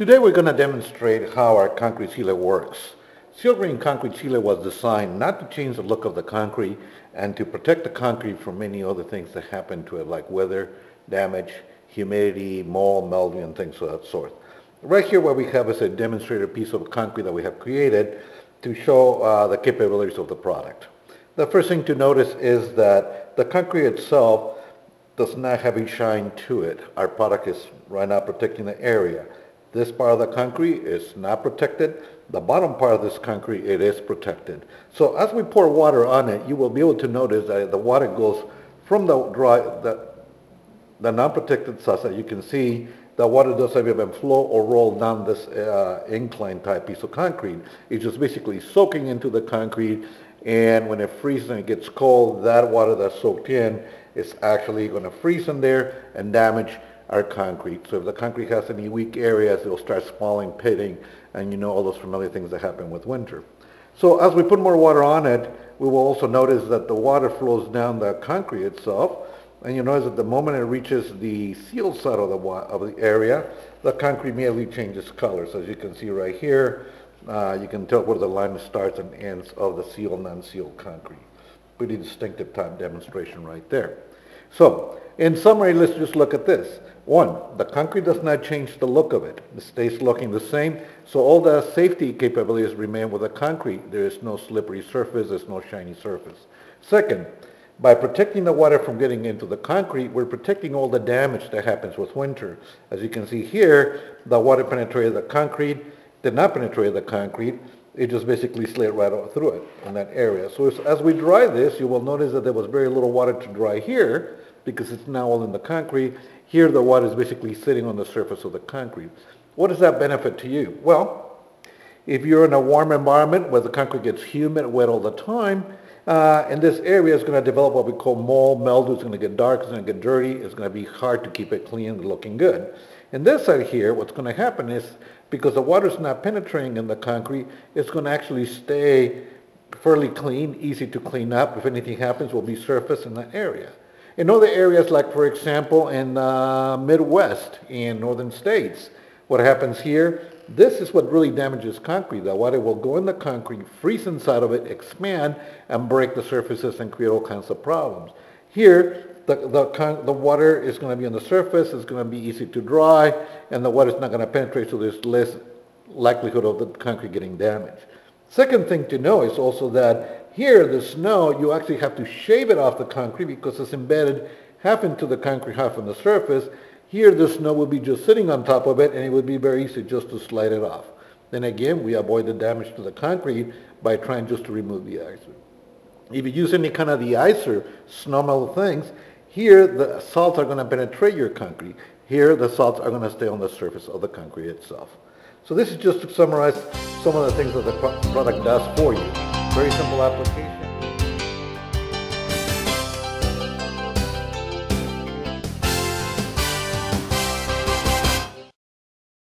Today we're going to demonstrate how our concrete sealer works. SealGreen Concrete Sealer was designed not to change the look of the concrete and to protect the concrete from many other things that happen to it like weather, damage, humidity, mold, mildew, and things of that sort. Right here what we have is a demonstrator piece of concrete that we have created to show uh, the capabilities of the product. The first thing to notice is that the concrete itself does not have a shine to it. Our product is right now protecting the area. This part of the concrete is not protected. The bottom part of this concrete, it is protected. So as we pour water on it, you will be able to notice that the water goes from the dry, the, the non-protected side. You can see the water doesn't even flow or roll down this uh, incline type piece of concrete. It's just basically soaking into the concrete and when it freezes and it gets cold, that water that's soaked in is actually going to freeze in there and damage our concrete. So if the concrete has any weak areas, it'll start spalling, pitting, and you know all those familiar things that happen with winter. So as we put more water on it, we will also notice that the water flows down the concrete itself. And you notice that the moment it reaches the sealed side of the, of the area, the concrete immediately changes colors. As you can see right here, uh, you can tell where the line starts and ends of the sealed, non-sealed concrete. Pretty distinctive type demonstration right there. So, in summary, let's just look at this. One, the concrete does not change the look of it. It stays looking the same. So all the safety capabilities remain with the concrete. There is no slippery surface. There's no shiny surface. Second, by protecting the water from getting into the concrete, we're protecting all the damage that happens with winter. As you can see here, the water penetrated the concrete, did not penetrate the concrete. It just basically slid right through it in that area. So as we dry this, you will notice that there was very little water to dry here because it's now all in the concrete. Here the water is basically sitting on the surface of the concrete. What does that benefit to you? Well, if you're in a warm environment where the concrete gets humid, wet all the time, uh, and this area is going to develop what we call mold, mildew. It's going to get dark, it's going to get dirty. It's going to be hard to keep it clean and looking good. In this side here, what's going to happen is because the water's not penetrating in the concrete, it's going to actually stay fairly clean, easy to clean up. If anything happens, will be surface in that area. In other areas, like for example in uh, Midwest, in northern states, what happens here, this is what really damages concrete. The water will go in the concrete, freeze inside of it, expand, and break the surfaces and create all kinds of problems. Here, the, the, the water is going to be on the surface, it's going to be easy to dry, and the water is not going to penetrate, so there's less likelihood of the concrete getting damaged. Second thing to know is also that here, the snow, you actually have to shave it off the concrete because it's embedded half into the concrete, half on the surface. Here, the snow will be just sitting on top of it, and it would be very easy just to slide it off. Then again, we avoid the damage to the concrete by trying just to remove the ice. If you use any kind of de-icer, snow melt things, here the salts are going to penetrate your concrete. Here the salts are going to stay on the surface of the concrete itself. So this is just to summarize some of the things that the product does for you. Very simple application.